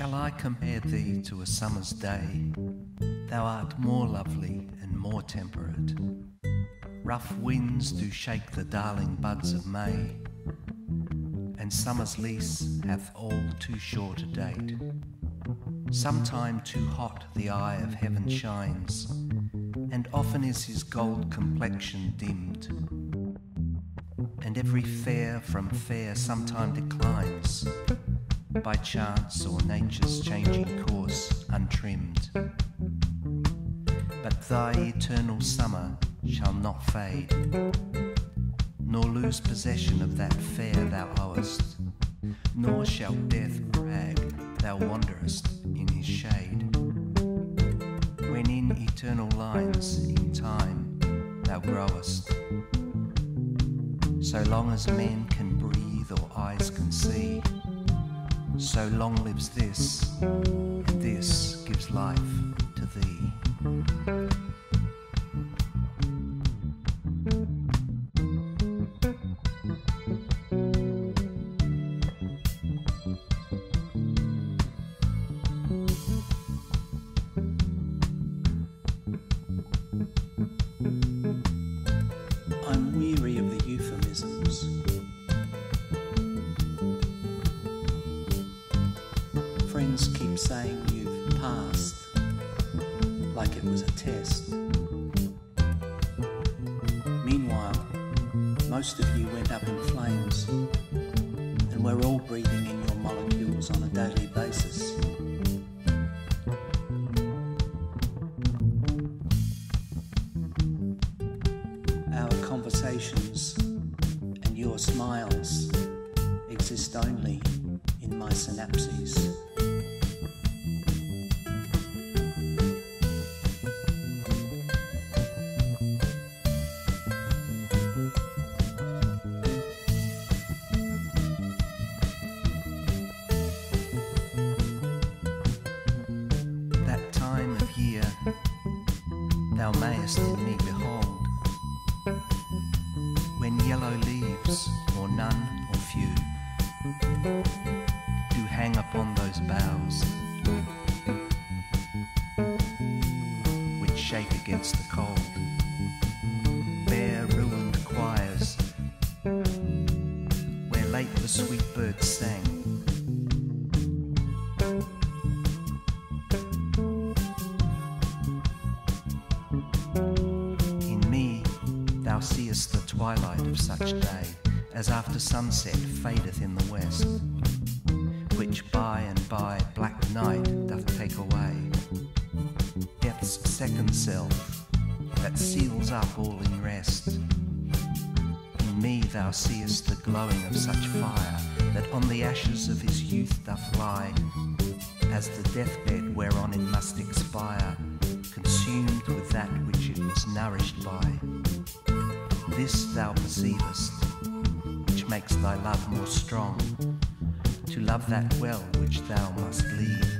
Shall I compare thee to a summer's day? Thou art more lovely and more temperate. Rough winds do shake the darling buds of May, and summer's lease hath all too short a date. Sometime too hot the eye of heaven shines, and often is his gold complexion dimmed. And every fair from fair sometime declines, by chance or nature's changing course untrimmed. But thy eternal summer shall not fade, nor lose possession of that fair thou owest, nor shall death brag thou wanderest in his shade. When in eternal lines in time thou growest, so long as men can breathe or eyes can see, so long lives this, and this gives life to thee. Friends keep saying you've passed, like it was a test. Meanwhile, most of you went up in flames, and we're all breathing in your molecules on a daily basis. Our conversations and your smiles exist only in my synapses. Thou mayest in me behold, when yellow leaves, or none or few, do hang upon those boughs, which shake against the cold, bare ruined choirs, where late the sweet birds sang. Thou seest the twilight of such day as after sunset fadeth in the west, which by and by black night doth take away. Death's second self that seals up all in rest. In me thou seest the glowing of such fire that on the ashes of his youth doth lie, as the deathbed whereon it must expire, consumed with that which it was nourished by. This thou perceivest, which makes thy love more strong, to love that well which thou must leave